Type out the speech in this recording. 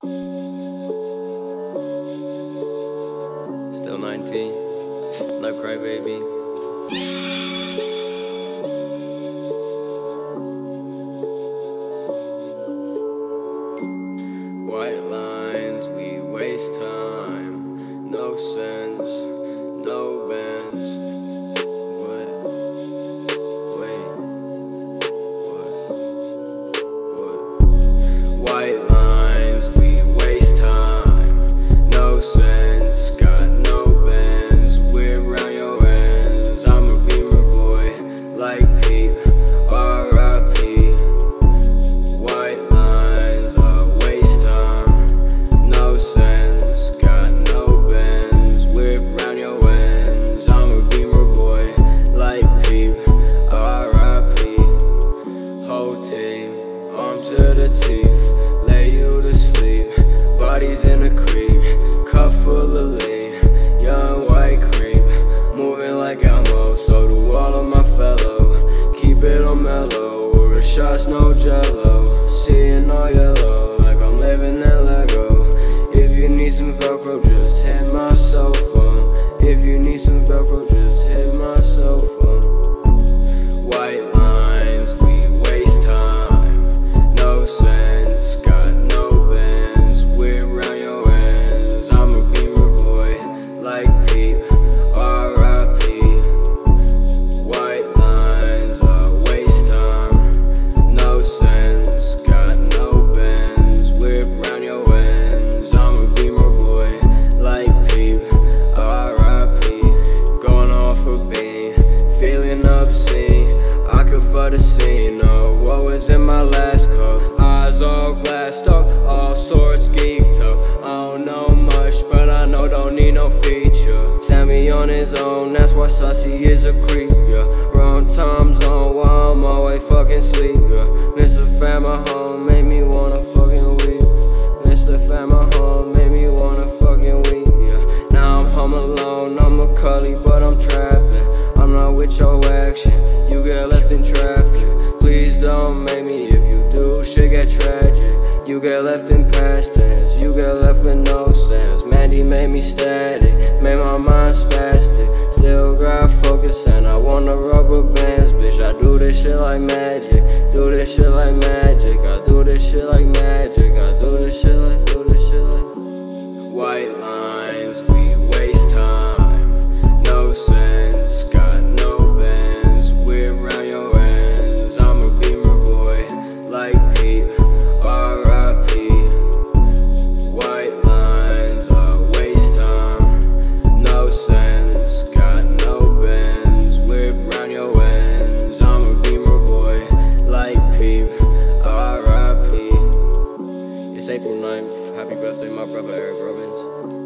Still 19, no cry baby. White lines, we waste time. No sense, or no jello. Seeing all yellow, like I'm living in Lego. If you need some Velcro, just hit I the scene of what was in my last cup. Eyes all glassed up, all sorts geeked up. I don't know much, but I know don't need no feature. Sammy on his own, that's why Sussy is a creep, yeah. Wrong time zone, while I'm always fucking sleep, yeah. Mr. Fam at home, made me wanna fucking weep. Mr. Fam at home, made me wanna fucking weep, yeah. Now I'm home alone, I'm a cully, but I'm trapping. I'm not with your action, you get You get left in past tense, you get left with no sense. Mandy made me static, made my mind spastic. Still got focus and I the rubber bands, bitch. I do this shit like magic, do this shit like magic. I do this shit like magic, It's April 9th. Happy birthday, my brother Eric Robbins.